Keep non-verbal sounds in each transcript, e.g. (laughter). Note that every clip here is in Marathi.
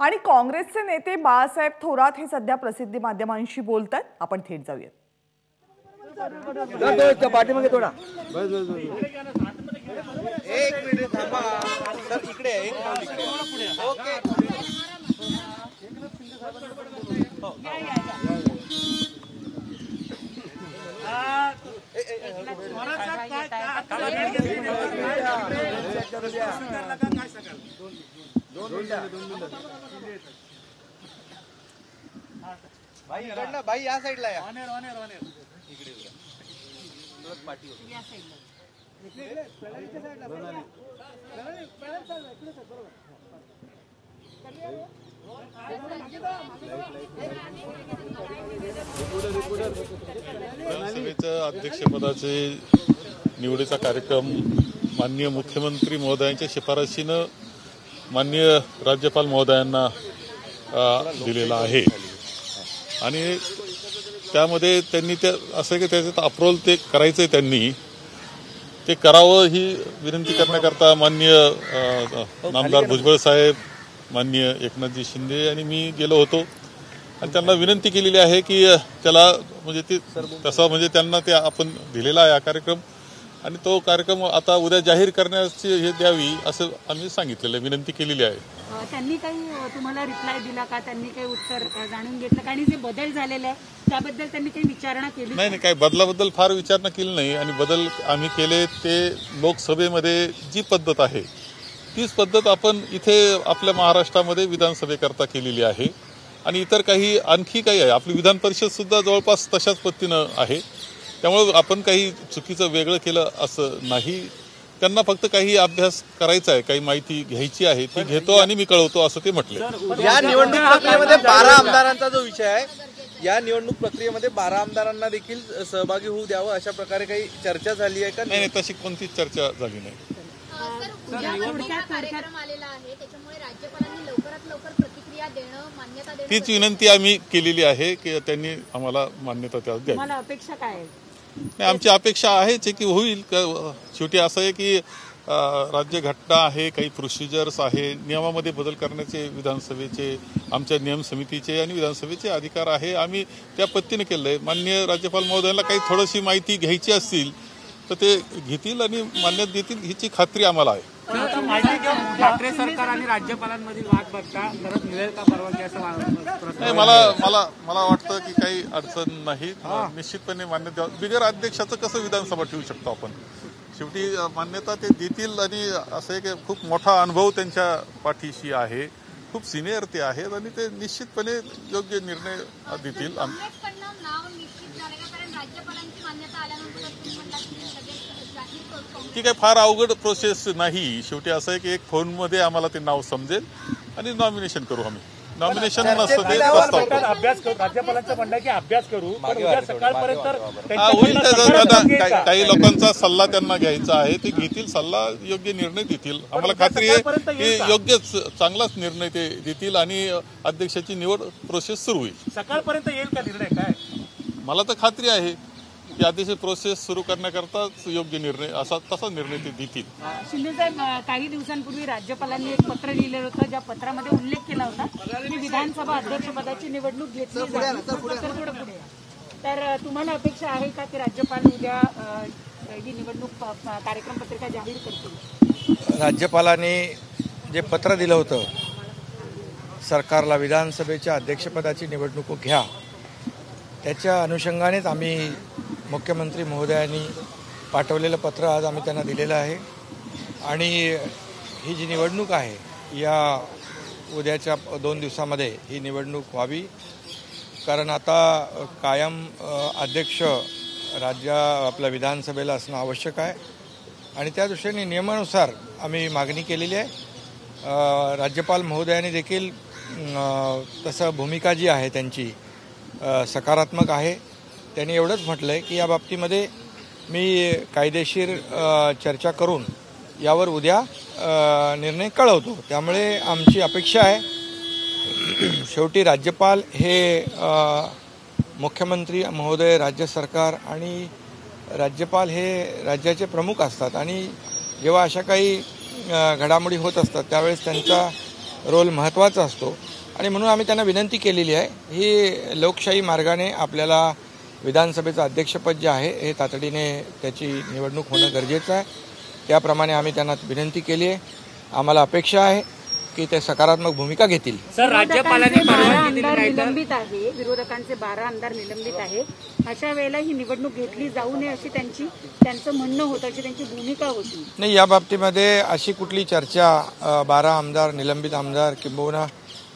आणि काँग्रेसचे नेते बाळासाहेब थोरात हे सध्या प्रसिद्धी माध्यमांशी बोलत आहेत आपण थेट जाऊयात पाठीमागे थोडा एक मिनिट थांबा सर इकडे आहे, एक पाऊल इकडे ओके भाई इकडनं भाई या साईडला या. इकडे अध्यक्षपदाचे निवडीचा कार्यक्रम माननीय मुख्यमंत्री महोदयांच्या शिफारशीनं माननीय राज्यपाल महोदयांना दिलेला आहे. आणि त्यामध्ये त्यांनी त्या असं की त्याच्यात अप्रोल ते करायचं आहे त्यांनी. ते करावं ही विनंती करण्याकरता माननीय नामदार भुजबळ साहेब माननीय एकनाथजी शिंदे आणि मी गेलो होतो. आणि त्यांना विनंती केलेली आहे की त्याला म्हणजे ते तसा म्हणजे त्यांना ते आपण दिलेला आहे हा कार्यक्रम. आणि तो कार्यक्रम आता उद्या जाहीर करण्याची हे द्यावी असं आम्ही सांगितलेलं आहे विनंती केलेली आहे. त्यांनी काही तुम्हाला रिप्लाय दिला का? त्यांनी काही उत्तर जाणून घेतलं का? आणि जे बदल झालेले आहे त्याबद्दल त्यांनी काही विचारणा केली नाही नाही काही बदलाबद्दल फार विचारणा केली नाही. आणि बदल आम्ही केले ते लोकसभेमध्ये जी पद्धत आहे तीच पद्धत आपण इथे आपल्या महाराष्ट्रामध्ये विधानसभेकरता केलेली आहे. आणि इतर काही आणखी काही आहे. आपली विधान परिषद सुद्धा जवळपास तशाच पद्धतीनं आहे. त्यामुळे आपण काही चुकीचं वेगळं केलं असं नाही. त्यांना फक्त काही अभ्यास करायचा आहे काही माहिती घ्यायची आहे ती घेतो आणि मी कळवतो असं ते म्हटले. या निवडणूक प्रक्रियेमध्ये बारा आमदारांचा जो विषय आहे या निवडणूक प्रक्रियेमध्ये बारा आमदारांना देखील सहभागी होऊ द्यावं अशा प्रकारे काही चर्चा झाली आहे का? नाही तशी कोणतीच चर्चा झाली नाही. सर उद्या उद्या कार्यक्रम आलेला आहे त्याच्यामुळे राज्यपालांनी लवकरात लवकर प्रतिक्रिया देणं मान्यता देणं तीच विनंती आम्ही केलेली आहे की त्यांनी आम्हाला मान्यता द्यावी. अपेक्षा काय आमची अपेक्षा आहेच आहे की होईल. शेवटी असं आहे की राज्य राज्यघटना आहे काही प्रोसिजर्स आहे नियमामध्ये बदल करण्याचे विधानसभेचे आमच्या नियम समितीचे आणि विधानसभेचे अधिकार आहे. आम्ही त्या पद्धतीने केलं आहे मान्य राज्यपाल महोदयांना काही थोडीशी माहिती घ्यायची असतील तर ते घेतील आणि मान्यता देतील ह्याची खात्री आम्हाला आहे. माहिती घेऊन ठाकरे सरकार आणि राज्यपालांमधील वाद बघता परत मिळेल का परवानगी असं मला मला मला वाटतं की काही अडचण नाही. निश्चितपणे मान्यता द्यावं. बिगर अध्यक्षाचं कसं विधानसभा ठेवू शकतो आपण? शेवटी मान्यता ते देतील आणि असं आहे की खूप मोठा अनुभव त्यांच्या पाठीशी आहे. खूप सिनियर ते आहेत आणि ते निश्चितपणे योग्य निर्णय देतील. ती काही फार अवघड प्रोसेस नाही. शेवटी असं आहे की एक फोनमध्ये आम्हाला ते नाव समजेल आणि नॉमिनेशन करू आम्ही. नॉमिनेशन नसतं ते प्रस्ताव. करू. अभ्यास करू. राज्यपालांचं म्हणणं आहे की अभ्यास करू. पण उद्या सकाळपर्यंत होईल त्याचा आता काही- काही लोकांचा सल्ला त्यांना घ्यायचा आहे. ते घेतील सल्ला योग्य निर्णय देतील. आम्हाला खात्री आहे की योग्यच चांगलाच निर्णय ते देतील आणि अध्यक्षाची निवड प्रोसेस सुरू होईल. सकाळपर्यंत येईल का निर्णय? काय? मला तर खात्री आहे. की अध्यक्ष प्रोसेस सुरू करण्याकरताच योग्य निर्णय असा तसा निर्णय ते देतील. शिंदे साहेब अ, काही दिवसांपूर्वी राज्यपालांनी एक पत्र लिहिलेलं होतं ज्या पत्रामध्ये उल्लेख केला होता की विधानसभा अध्यक्षपदाची निवडणूक घेतली जाईल. तर पुढे या. तर अ, तुम्हाला अपेक्षा आहे का की राज्यपाल उद्या अ, ही निवडणूक कार्यक्रम पत्रिका जाहीर करतील? राज्यपालांनी जे पत्र दिलं होतं सरकारला विधानसभेच्या अध्यक्षपदाची निवडणूक घ्या त्याच्या अनुषंगानेच आम्ही मुख्यमंत्री महोदयांनी पाठवलेलं पत्र आज आम्ही त्यांना दिलेलं आहे. आणि ही जी निवडणूक आहे या उद्याच्या दोन दिवसामध्ये ही निवडणूक व्हावी. कारण आता कायम अध्यक्ष राज्य आपल्या विधानसभेला असणं आवश्यक आहे. आणि त्या दृष्टीने नियमानुसार आम्ही मागणी केलेली आहे. राज्यपाल महोदयांनी देखील तसं भूमिका जी आहे त्यांची सकारात्मक आहे. त्यांनी एवढंच म्हटलं आहे की या बाबतीमध्ये मी कायदेशीर चर्चा करून यावर उद्या निर्णय कळवतो. त्यामुळे आमची अपेक्षा आहे (clears throat) शेवटी राज्यपाल हे मुख्यमंत्री महोदय राज्य सरकार आणि राज्यपाल हे राज्याचे प्रमुख असतात. आणि जेव्हा अशा काही घडामोडी होत असतात त्यावेळेस त्यांचा रोल महत्त्वाचा असतो. आणि म्हणून आम्ही त्यांना विनंती केलेली आहे ही लोकशाही मार्गाने आपल्याला विधानसभेचं अध्यक्षपद जे आहे हे तातडीने त्याची निवडणूक होणं गरजेचं आहे. त्याप्रमाणे आम्ही त्यांना विनंती केली आहे. आम्हाला अपेक्षा आहे की ते सकारात्मक भूमिका घेतील. सर राज्यपालांनी निलंबित आहे. विरोधकांचे बारा आमदार निलंबित आहे. अशा वेळेला ही निवडणूक घेतली जाऊ नये अशी त्यांची त्यांचं म्हणणं होतं अशी त्यांची भूमिका होती. नाही या बाबतीमध्ये अशी कुठली चर्चा बारा आमदार निलंबित आमदार किंबहुना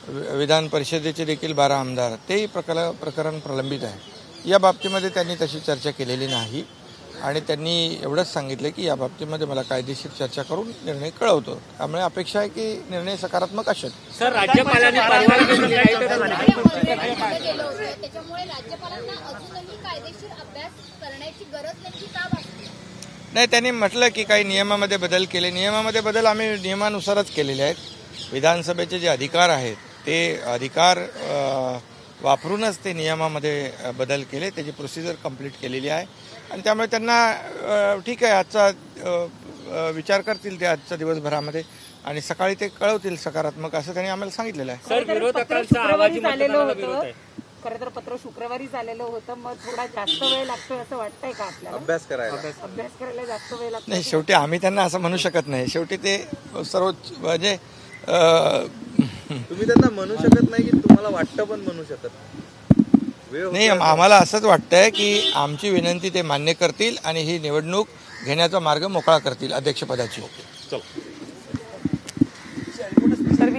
वि- विधान परिषदेचे देखील बारा आमदार तेही प्रकल प्रकरण प्रलंबित आहे. या बाबतीमध्ये त्यांनी तशी चर्चा केलेली नाही. आणि त्यांनी एवढंच सांगितलं की या बाबतीमध्ये मला कायदेशीर चर्चा करून निर्णय कळवतो. त्यामुळे अपेक्षा आहे की निर्णय सकारात्मक असेल. सर राज्यपालांनी नाही तर ऑलरेडी गेलं होतं त्याच्यामुळे राज्यपालांना अजूनही कायदेशीर अभ्यास करण्याची गरज नेमकी का भासते? नाही त्यांनी म्हटलं की काही नियमामध्ये बदल केले. नियमामध्ये बदल आम्ही नियमानुसारच केलेले आहेत. विधानसभेचे जे अधिकार आहेत ते अधिकार वापरूनच ते नियमामध्ये बदल केले. त्याची प्रोसिजर कंप्लीट केलेली आहे. आणि त्यामुळे त्यांना ठीक आहे आजचा विचार करतील ते आजच्या दिवसभरामध्ये. आणि सकाळी ते कळवतील सकारात्मक असं त्यांनी आम्हाला सांगितलेलं आहे. खरं तर पत्र शुक्रवारीच आलेलं होतं. मग थोडा जास्त वेळ लागतोय असं वाटतंय का आपल्याला? अभ्यास करायला. अभ्यास करायला. जास्त वेळ लागतो नाही शेवटी आम्ही त्यांना असं म्हणू शकत नाही. शेवटी ते सर्वोच्च म्हणजे तुम्ही त्यांना म्हणू शकत नाही की तुम्हाला वाटतं पण म्हणू शकत नाही. आम्हाला असंच वाटतंय की आमची विनंती ते मान्य करतील आणि ही निवडणूक घेण्याचा मार्ग मोकळा करतील अध्यक्षपदाची. तर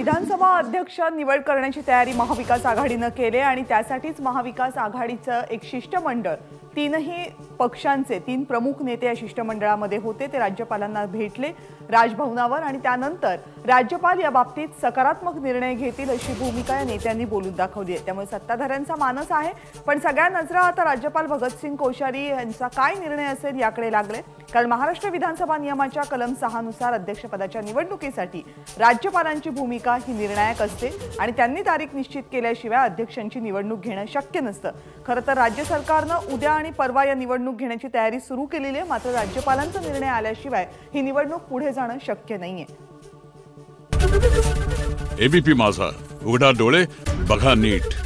विधानसभा अध्यक्ष निवड करण्याची तयारी महाविकास आघाडीनं केली आणि त्यासाठीच महाविकास आघाडीचं एक शिष्टमंडळ तीनही पक्षांचे तीन प्रमुख नेते या शिष्टमंडळामध्ये होते. ते राज्यपालांना भेटले राजभवनावर आणि त्यानंतर राज्यपाल या बाबतीत सकारात्मक निर्णय घेतील अशी भूमिका या नेत्यांनी बोलून दाखवली आहे. त्यामुळे सत्ताधाऱ्यांचा मानस आहे. पण सगळ्या नजरा आता राज्यपाल भगतसिंग कोश्यारी यांचा काय निर्णय असेल याकडे लागले. कारण महाराष्ट्र विधानसभा नियमाच्या कलम सहानुसार अध्यक्षपदाच्या निवडणुकीसाठी राज्यपालांची भूमिका ही निर्णायक असते आणि त्यांनी तारीख निश्चित केल्याशिवाय अध्यक्षांची निवडणूक घेणं शक्य नसतं. खरं तर राज्य सरकारनं उद्या आणि परवा या निवडणूक घेण्याची तयारी सुरू केलेली आहे. मात्र राज्यपालांचा निर्णय आल्याशिवाय ही निवडणूक पुढे जाणं शक्य नाहीये. एबीपी माझा. उघडा डोळे बघा नीट.